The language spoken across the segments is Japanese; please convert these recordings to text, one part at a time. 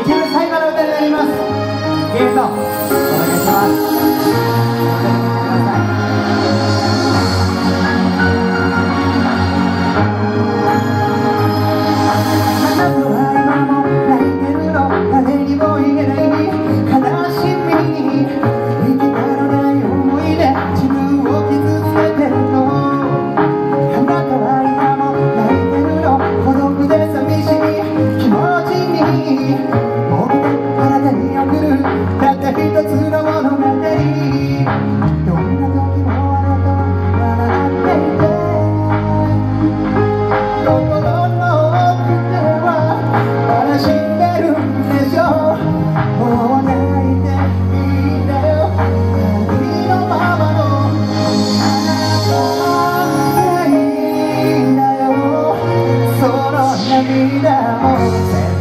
一部最後の歌になります。ゲート me down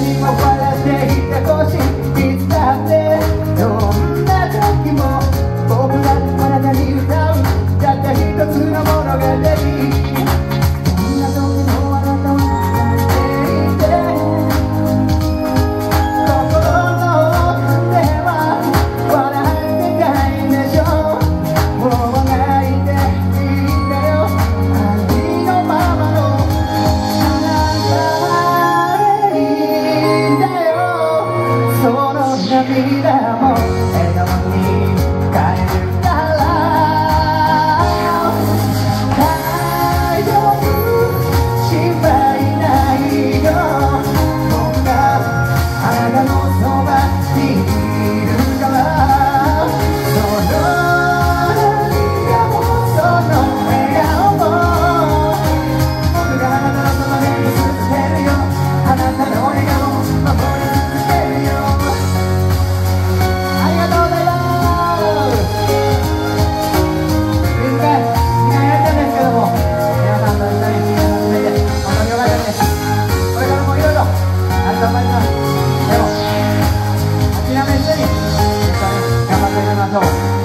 笑っていてほだってどんな時も僕が体に歌うたった一つの物語 No.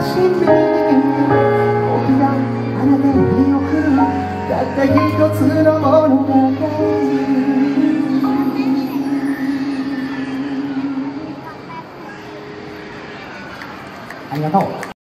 「僕があなたに送る。たった一つのものだから」